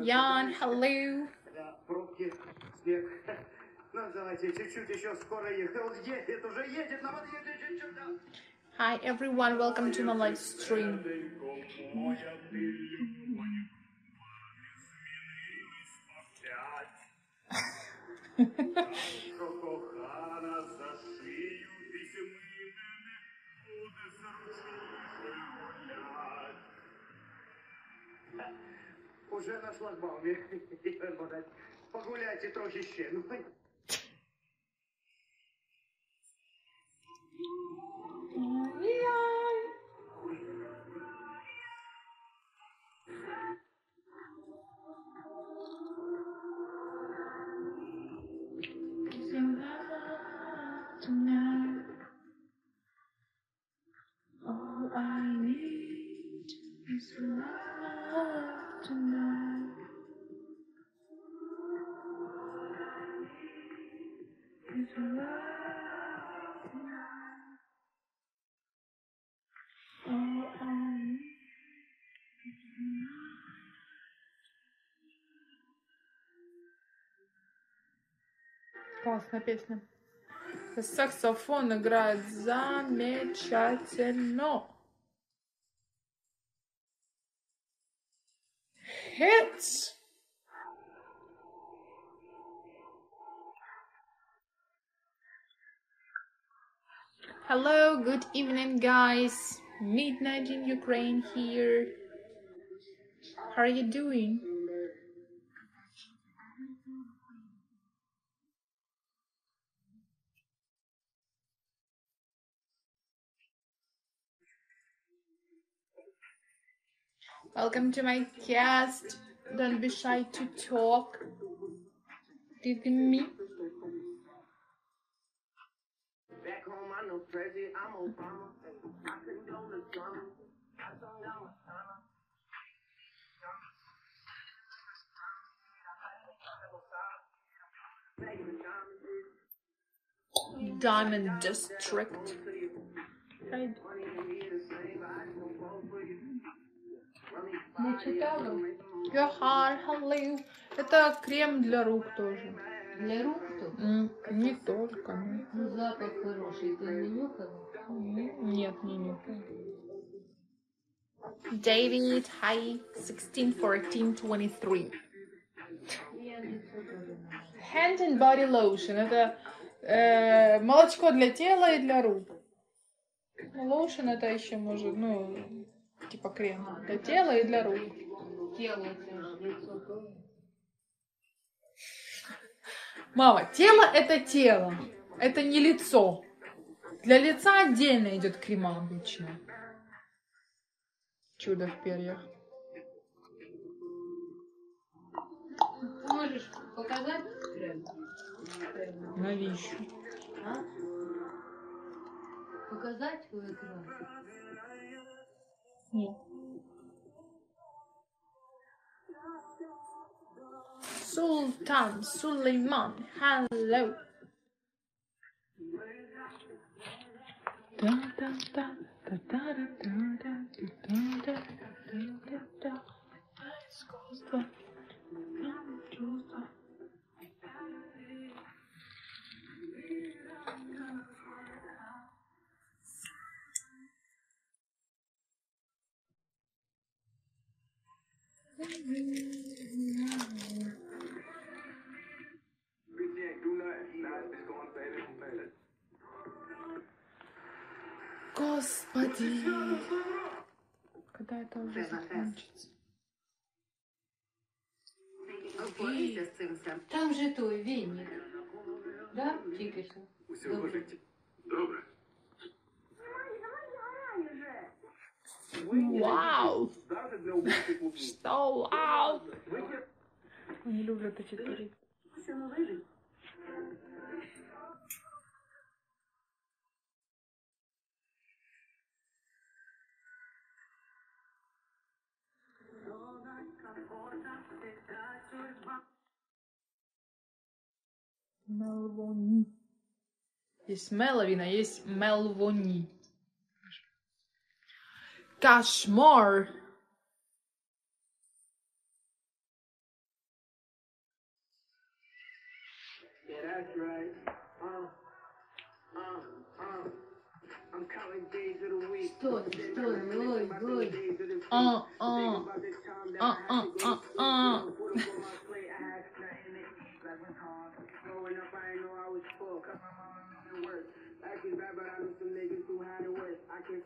Ян, hello. Да, пробки, снег. Ну, давайте чуть-чуть еще скоро ехать. Он едет, уже едет, нам едет чуть-чуть. да. Hi everyone, welcome to my live stream. Уже на шлагбаумі. Погуляйте трохи ще. Классная песня. Саксофон играет замечательно. Hits. Hello, good evening, guys. Midnight in Ukraine here. How are you doing? Welcome to my cast. Don't be shy to talk. With me. Back home, I know President, I'm Obama. I condone the drama. I sung down my son. Diamond District. Right. Не читала? Йохар, hello. Это крем для рук тоже. Для рук то? М, Не только. ну. Ну, запах хороший, ты не нюхала? Нет, не нюхаю. David, hi, 16, 14, 23. Я лицо тоже надо. Hand and body lotion. Это э, молочко для тела и для рук. Лоушен это еще может, ну, типа крем для тела и для рук. Тело. Мама, тело это тело, это не лицо. Для лица отдельно идет крема обычно. Чудо в перьях. Можешь показать крем? Крем. Навіщо? А? Показать в экран? Sultan Suleiman. Hello. Господи! Когда это уже закончится? Там же твой веник. Да, Тикиша? Добрый. Добрый. Вау! Что вау? Не люблю эти перед. Мелвони. Есть меловина, есть мелвони. gosh, more. Uh, uh, uh. Good. Uh, uh, uh, walking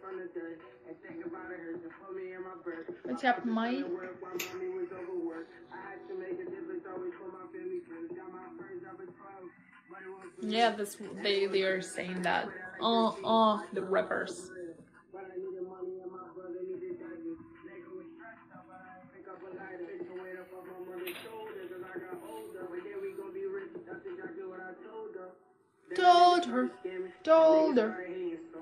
think about it hurts. What's up, Mike? Work was overworked. I had to make a difference always for my family Yeah, this they they are saying that. Oh, oh, the rappers. Told her. Told her.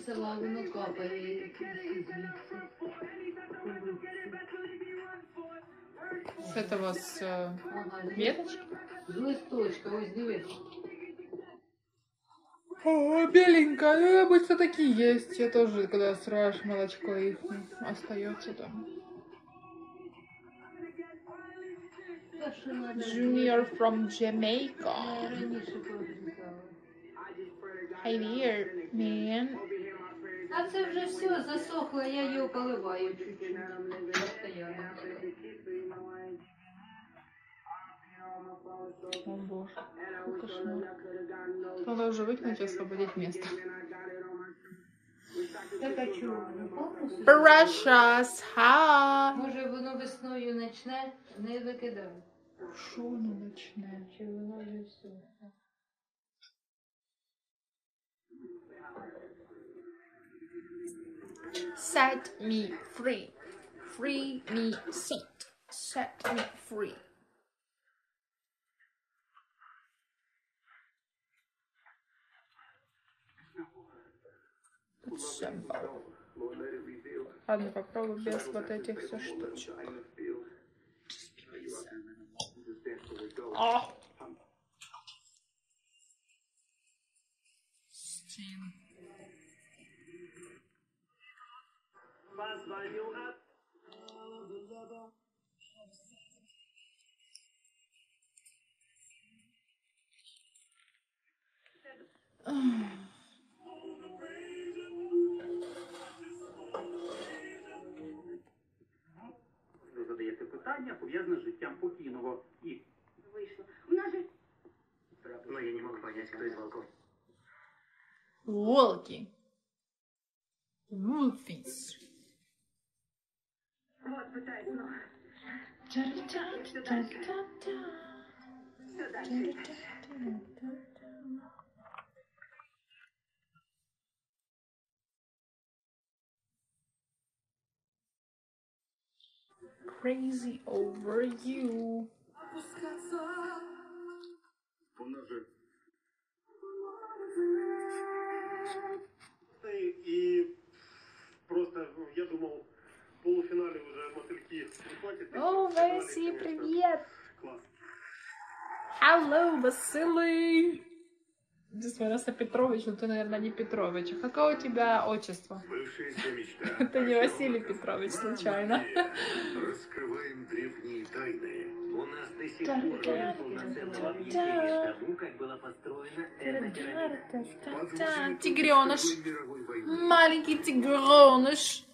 О, дві села воно капає. С этого с э, Ага, з- веточки. З листочка, ось диви. О, беленькая, ну обычно такие есть. Я тоже, когда срешь молочко, их остается там. Та що надо. Junior from Я Jamaica. раніше прочитала. Hi there, man. А це вже все засохло, я поливаю чуть-чуть. О боже, какой кошмар. Надо уже выкинуть и освободить место. Ну? Precious, ha! Може воно весною почне, не викидав. Шо не начне? Чи воно вже все? Set me free. Free me, set. Set me free. Simple. Ладно, попробуй без вот этих все штучек. А! Steam. Позвоню от... Ви задаєте питання, пов'язане з життям покійного. І... Вийшло. У нас же Но я не мог понять, кто из волков. Волки. Wolfies. вот питають, ну, Та-та-та-та-та. все далі. Crazy over you. Вона же... И просто, ну, я думал, в полуфинале уже мотыльки прихватит. О, Веси, привет! Класс. Hello, Василий! Несмотря на Петрович, но ты, наверное, не Петрович. А какое у тебя отчество? Это не Василий Петрович, случайно. Раскрываем древние тайны. У нас до сих пор нет полноценного объяснения тому, как была построена эта пирамида. Тигреныш. Маленький тигреныш.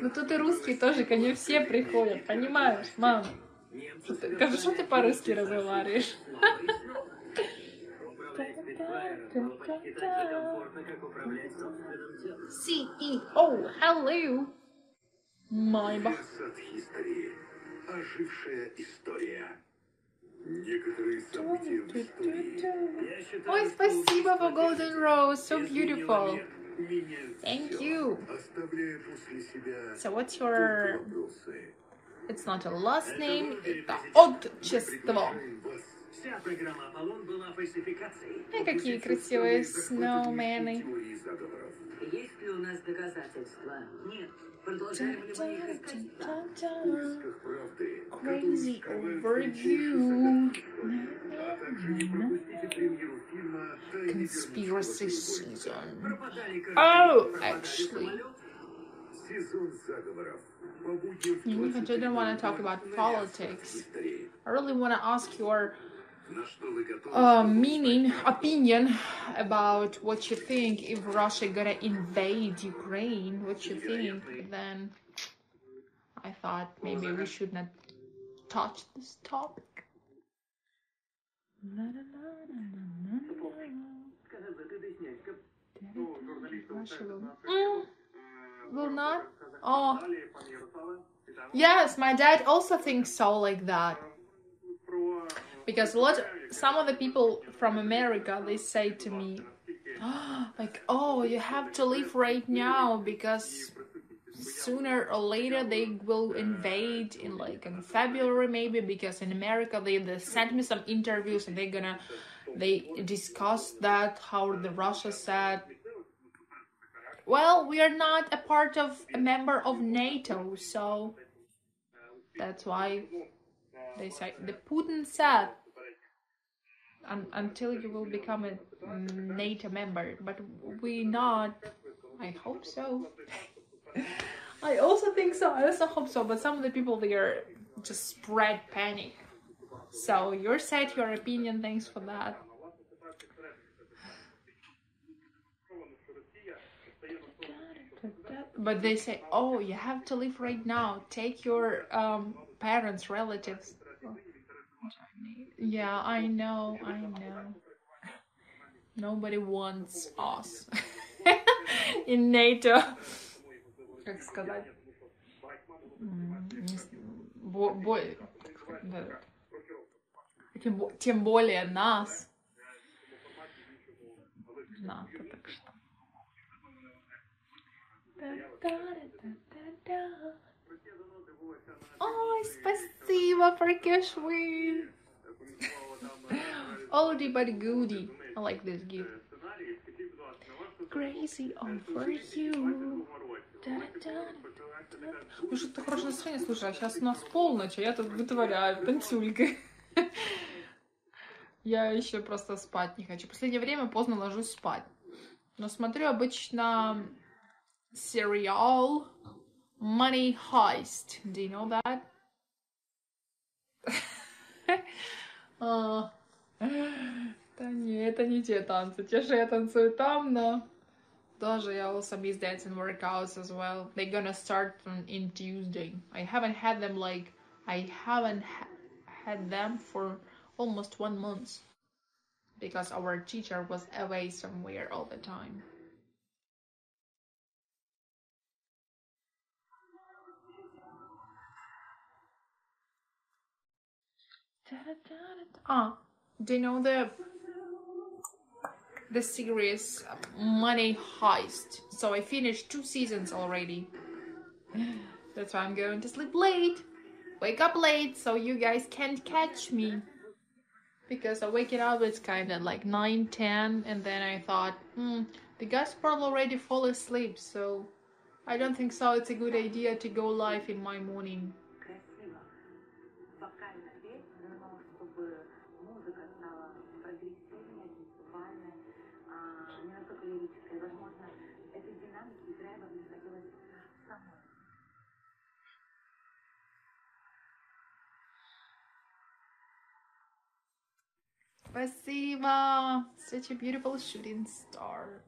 Ну тут и русские тоже ко мне все приходят, понимаешь, мам? Хорошо ты по-русски разговариваешь. CEO, hello! Майба. Ожившая история. Некоторые события. Ой, спасибо for Golden Rose, so beautiful. мир, меняют Thank всё, you. Оставляя после себя So what's только your... вопросы. It's not a last name, это Мы отчество. приглашаем вас Вся программа «Аполлон» была фальсификацией. Ай, какие красивые сноумены. Теории заговоров. Есть ли у нас доказательства? Нет. Продолжаем ли мы их искать? В поисках правды, Crazy которую over скрывает you. А также не пропустите премьеру фильма «Тайны Conspiracy Вернувшегося season. Пропадали каждый Oh, день, пропадали actually. самолеты. Сезон заговоров. По будням в You even 23 didn't want to talk ноль-ноль about на politics. History. I really want to ask your uh, meaning, opinion about what you think if Russia gonna invade Ukraine, what you think, then I thought maybe we should not touch this topic. Mm, will not? Oh. Yes, my dad also thinks so like that because a lot some of the people from america they say to me like oh you have to leave right now because sooner or later they will invade in like in february maybe because in america they, they sent me some interviews and they're gonna they discussed that how the russia said. Well we are not a part of a member of nato so that's why they say the Putin said un, until you will become a NATO member, but we not. I hope so. I also think so. I also hope so. But some of the people they are just spread panic. So your said your opinion. Thanks for that. But they say, oh, you have to leave right now. Take your um, parents, relatives Yeah, I know, I know. Nobody wants us in NATO. Как сказать? М, не с- бо- бо- да. Тем, бо- тем более нас. НАТО, так что. Да-да-да-да-да. Ой, спасибо, Паркешвин. Oldie but goodie. I like this gift. Crazy over you. Ну что-то хорошее настроение, слушай, а сейчас у нас полночь, а я тут вытворяю танцюлькой. Я еще просто спать не хочу. Последнее время поздно ложусь спать. Но смотрю обычно сериал Money Heist. Do you know that? А, Да не, это не те танцы. Те же я танцую там, но тоже я also miss dancing workouts as well. They're gonna start on, in Tuesday. I haven't had them like I haven't ha- had them for almost one month because our teacher was away somewhere all the time. Ah, do you know the the series Money Heist? So I finished two seasons already. That's why I'm going to sleep late. Wake up late so you guys can't catch me. Because I waking up it's kind of like 9, 10, and then I thought, hmm, the guys probably already fall asleep, so I don't think so. It's a good idea to go live in my morning Красиво. Вокально петь, но чтобы музыка стала прогрессивной, танцевальной, а, не настолько лирической. Возможно, этой динамики и драйва мне хотелось самой. Спасибо! Such a beautiful shooting star.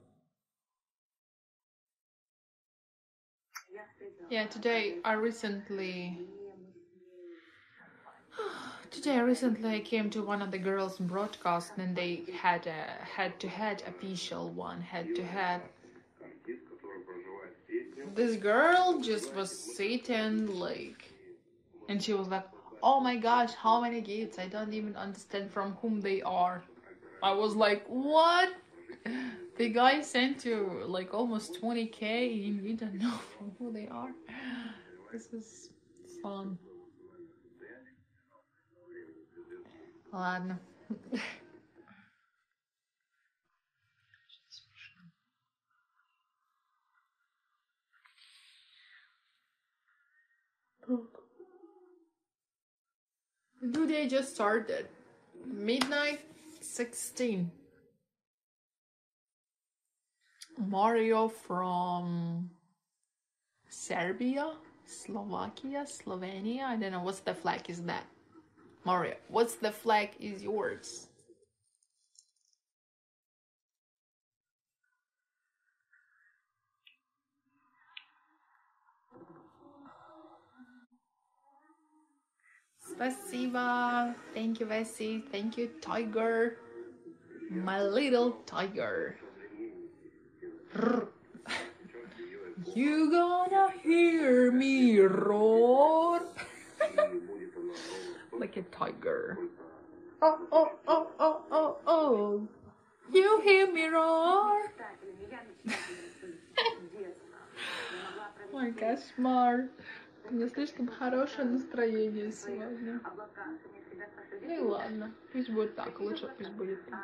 Я встретила Yeah, today I recently. Today, recently, I came to one of the girls' broadcast, and they had a head-to-head official one, head-to-head. This girl just was sitting like, and she was like, "Oh my gosh, how many gifts? I don't even understand from whom they are." I was like, "What?" The guy sent you like almost 20k, and you don't know from who they are. This is fun. Ладно, New day just started. Midnight 16. Mario from Serbia, Slovakia, Slovenia. I don't know what's the flag is that. Mario, what's the flag is yours? Spasiba. Thank you, Vessi. Thank you, Tiger. My little tiger. You gonna hear me roar like a tiger. Oh, oh, oh, oh, oh, oh. You hear me roar. Ой, кошмар. У меня слишком хорошее настроение сегодня. Ну и ладно, пусть будет так, лучше пусть будет так.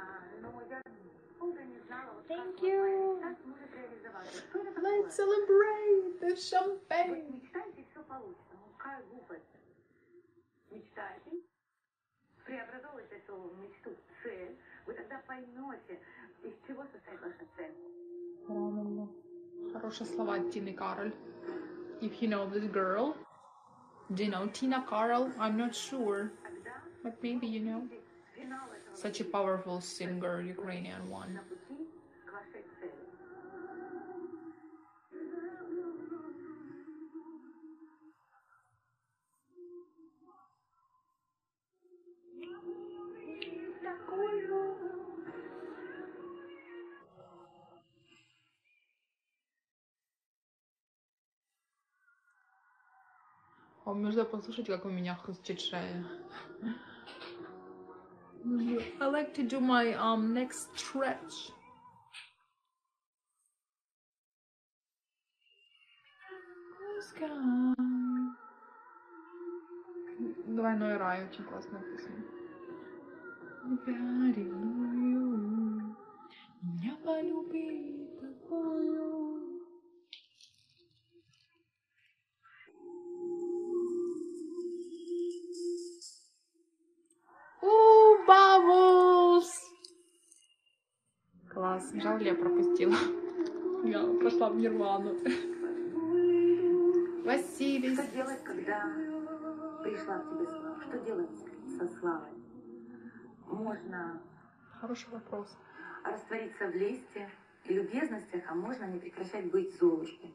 Thank you. Let's celebrate the champagne. мечтатель, преобразовывайте эту мечту в цель, вы тогда поймете, из чего состоит ваша цель. Правильно. Хорошие слова Тины Кароль. If you know this girl, do you know Tina Karol? I'm not sure, but maybe you know. Such a powerful singer, Ukrainian one. А можна послухати, як у меня хрустит шея. I like to do my um, next stretch. Двойной Рай, очень классная песня. Тебя ревную, меня полюби такую. Бабус! Класс, жаль, я пропустила. Я пошла в нирвану. Василий. Что делать, когда пришла к тебе слава? Что делать со славой? Можно Хороший вопрос. раствориться в лесте и любезностях, а можно не прекращать быть Золушкой.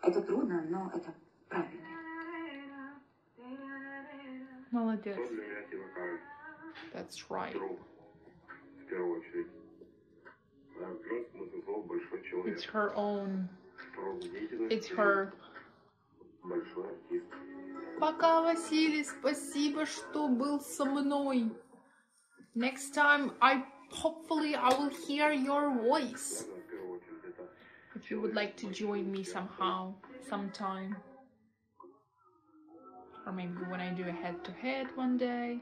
Это трудно, но это правильно. Молодец. Что для меня Тина Кароль? That's right. Друг. В первую очередь. Да, в прямом смысле слова большой человек. It's her own. Род деятельности. It's her. Большой артист. Пока, Василий, спасибо, что был со мной. Next time, I hopefully I will hear your voice. Наверное, в первую очередь это If you would like to join me somehow, sometime. Or maybe when I do a head-to-head one day.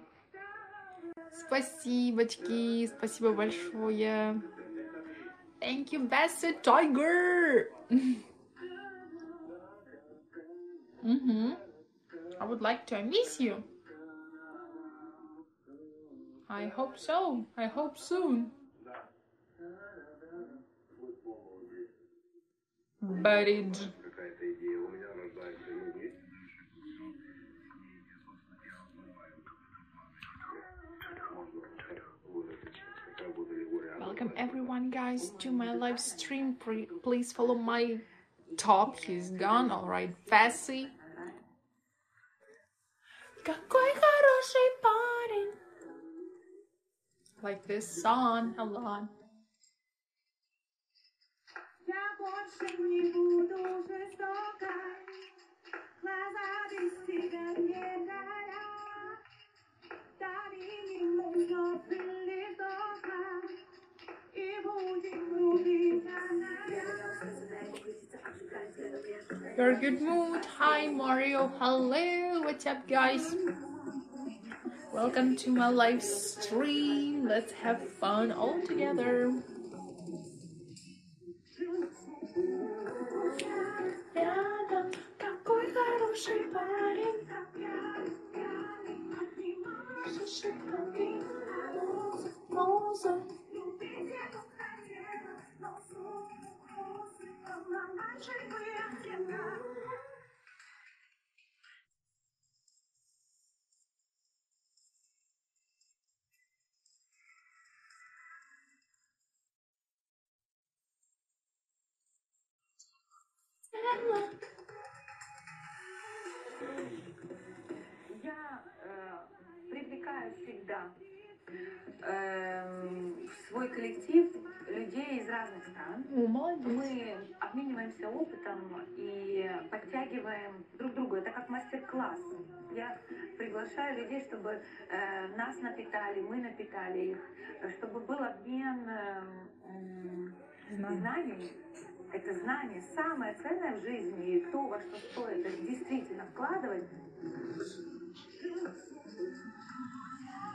Спасибочки, спасибо большое. Thank you, Bessie Tiger. mm-hmm. I would like to miss you. I hope so. I hope soon. Buried. welcome everyone guys to my live stream. Please follow my top. He's gone all right. Fassy. like this song a lot You're good mood. Hi, Mario. Hello. What's up, guys? Welcome to my live stream. Let's have fun all together. Коллектив людей из разных стран. О, молодец. Мы обмениваемся опытом и подтягиваем друг друга. Это как мастер-класс. Я приглашаю людей, чтобы э, нас напитали, мы напитали их, э, чтобы был обмен э, Знаю. знаниями. Это знание самое ценное в жизни, и то, во что стоит это действительно вкладывать,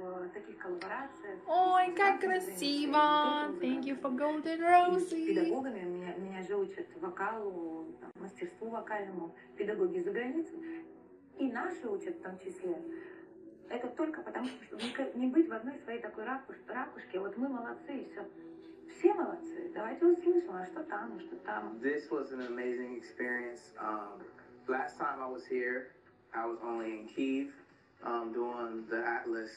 в таких коллаборациях. Ой, как красиво. Thank you for golden И roses. Педагогами меня, меня же учат вокалу, там, мастерству вокальному, педагоги за границей. И наши учат в том числе. Это только потому, что не быть в одной своей такой ракуш- ракушке. Вот мы молодцы и все. Все молодцы. Давайте услышим, а что там, и что там. This was an amazing experience. Um, last time I was here, I was only in Kiev um, doing the Atlas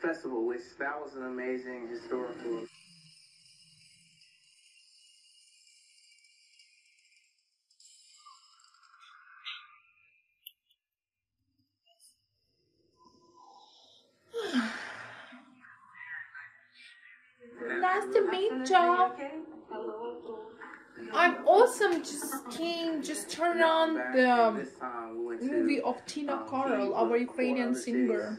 Festival, which that was an amazing historical. Nice to meet you. I'm awesome. Just came, just turn on the and this time we went to, movie of Tina um, Karol, our Ukrainian singer.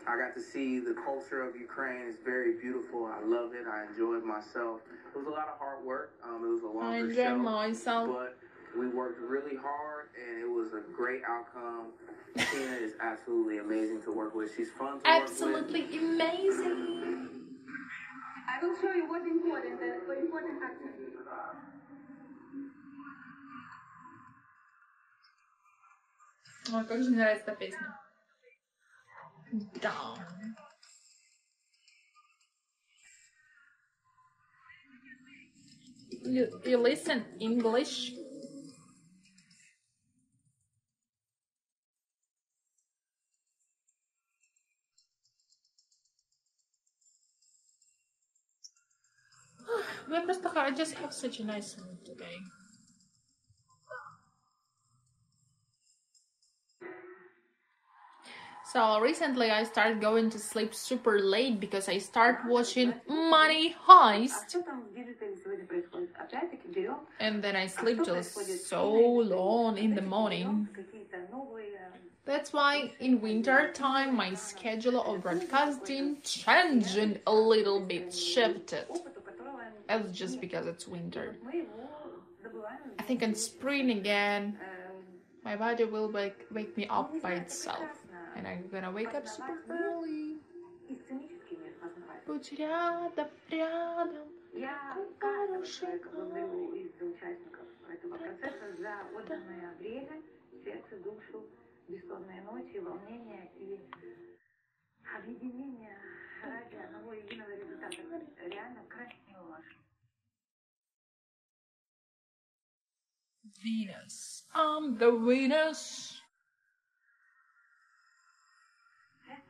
cities. I got to see the culture of Ukraine. It's very beautiful. I love it. I enjoyed myself. It was a lot of hard work. Um, it was a I longer enjoy show. myself. but we worked really hard and it was a great outcome. Tina is absolutely amazing to work with. She's fun to work Absolutely amazing. I will show you what's important, the what important factor. Ой, как же мне нравится эта песня. Darn. You, you listen English? we must have, I just have such a nice mood today. So recently I started going to sleep super late because I start watching Money Heist. And then I sleep just so long in the morning. That's why in winter time my schedule of broadcasting changed a little bit, shifted. That's just because it's winter. I think in spring again, my body will wake, wake me up by itself. прекрасно. And I'm gonna wake up super early. и сценический мир познавать. Будь рядом, рядом. Я Какой каждого хороший человека благодарю голос. из участников этого процесса за отданное время, сердце, душу, бессонные ночи, волнения и объединение ради одного единого результата. Реально красиво ваше. Venus. I'm the Venus.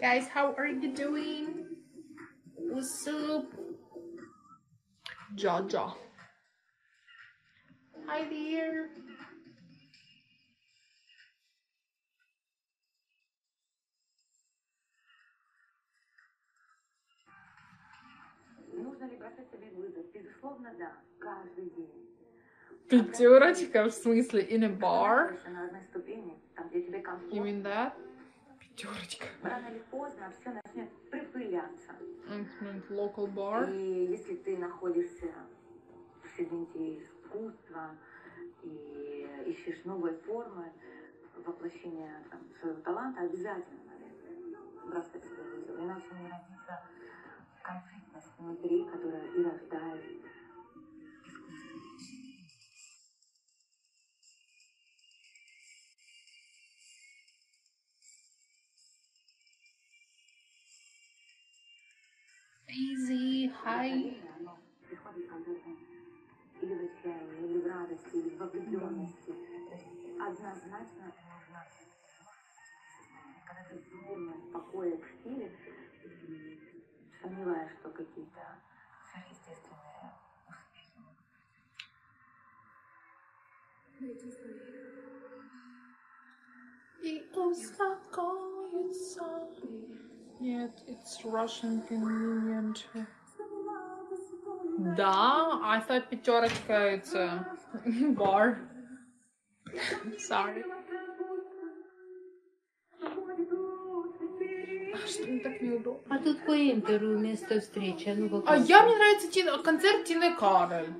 Guys, how are you doing? What's up? Jaja. Hi dear. Нужно ли бросать себе вызов? Безусловно, да. Каждый день. Пятерочка, в смысле, in a bar? Находишься на одной ступени, там, где тебе You комфортно. mean that? Пятерочка. Рано или поздно все начнет припыляться. Local bar. И если ты находишься в сегменте искусства и ищешь новые формы воплощения там, своего таланта, обязательно надо бросать себе вызов. Иначе не родится конфликтность внутри, которая и рождает однозначно когда ты в покое в стиле, сомневаюсь, что какие-то сверхъестественные успехи И успокоится. Нет, it's Russian convenient. Да, I thought пятерочка a bar. Sorry. А Что мне так неудобно? А тут по интеру место встречи. А ну А я мне нравится Тина, концерт Тины Кароль.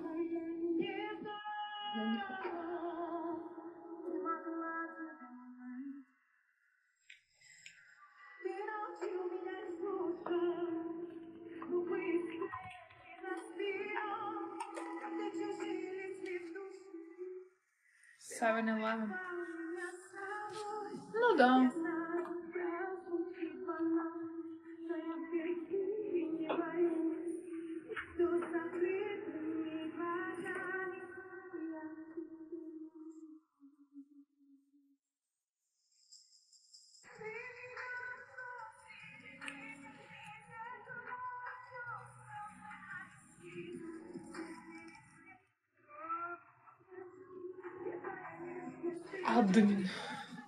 Админ.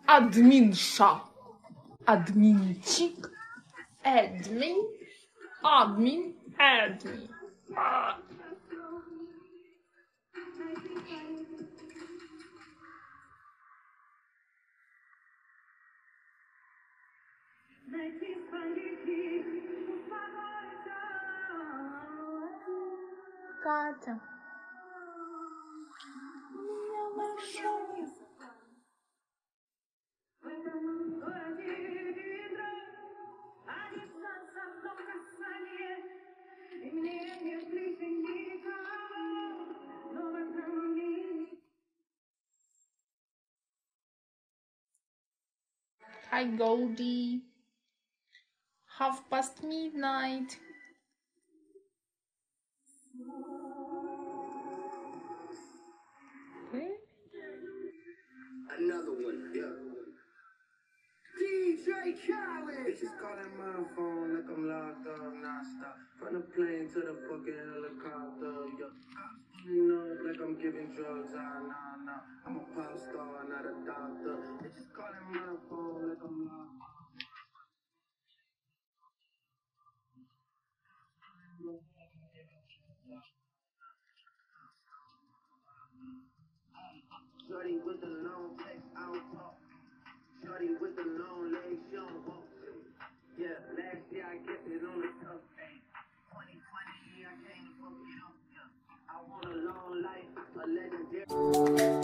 Админша. Админчик. Админ. Админ. Админ. Катя. Hi Goldie. Half past midnight. Okay. Another one, yeah. DJ Khaled! Bitches calling my phone like I'm locked up non-stop. From the plane to the fucking helicopter, yeah. Giving drugs, ah, nah, nah. I'm a pop star, not a doctor. Bitches calling my phone like I'm locked legend.